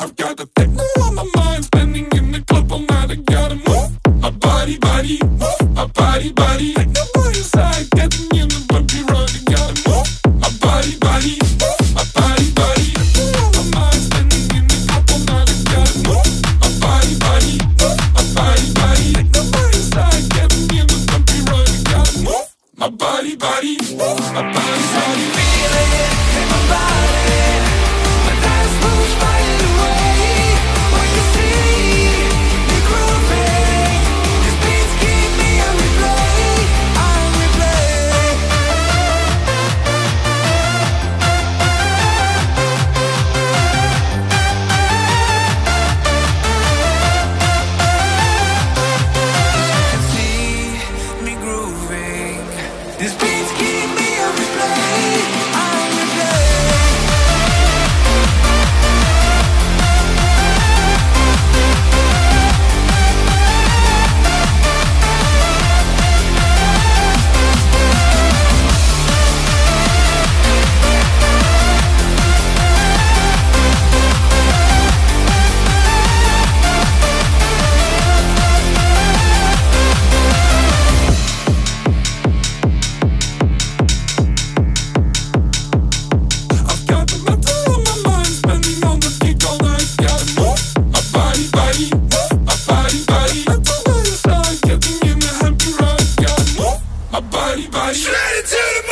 I've got the techno on my mind, spending in the club all night. I gotta move my body, body, move my body, body. Techno by your side, getting in the bumpy ride. I gotta move my body, body, move my body, body. Techno on my mind, spending in the club all night. I gotta move my body, body, move my body, body. Techno by side, getting in the bumpy ride. I gotta move my body, body, move my body, body. Feel it in my body. body body. Straight into the